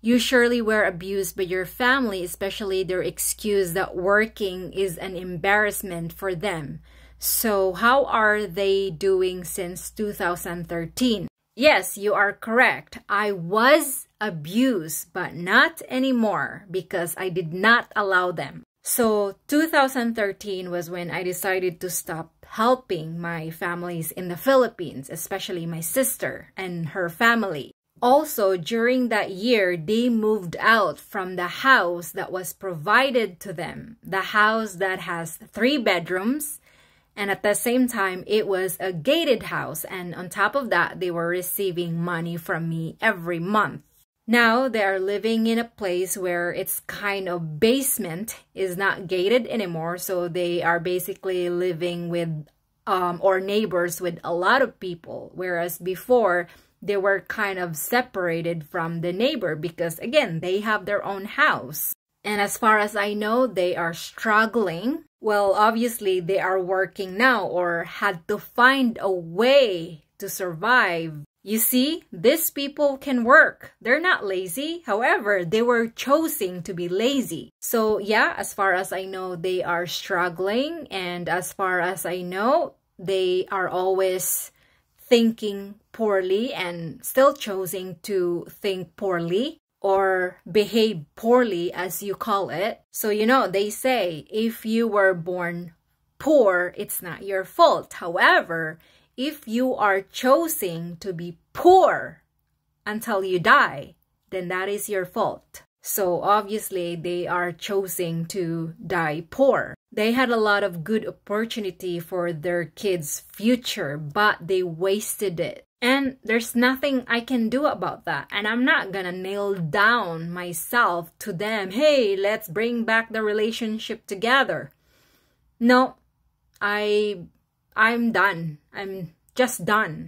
You surely were abused by your family, especially their excuse that working is an embarrassment for them. So, how are they doing since 2013? Yes, you are correct. I was abused, but not anymore because I did not allow them. So 2013 was when I decided to stop helping my families in the Philippines, especially my sister and her family. Also, during that year, they moved out from the house that was provided to them, the house that has three bedrooms. And at the same time, it was a gated house. And on top of that, they were receiving money from me every month. Now they are living in a place where it's kind of basement is not gated anymore. So they are basically living with um, or neighbors with a lot of people. Whereas before they were kind of separated from the neighbor because again, they have their own house. And as far as I know, they are struggling. Well, obviously they are working now or had to find a way to survive you see, these people can work. They're not lazy. However, they were choosing to be lazy. So yeah, as far as I know, they are struggling. And as far as I know, they are always thinking poorly and still choosing to think poorly or behave poorly as you call it. So, you know, they say if you were born poor, it's not your fault. However, if you are choosing to be poor until you die, then that is your fault. So obviously they are choosing to die poor. They had a lot of good opportunity for their kids' future, but they wasted it. And there's nothing I can do about that. And I'm not gonna nail down myself to them, hey, let's bring back the relationship together. No, I I'm done. I'm just done.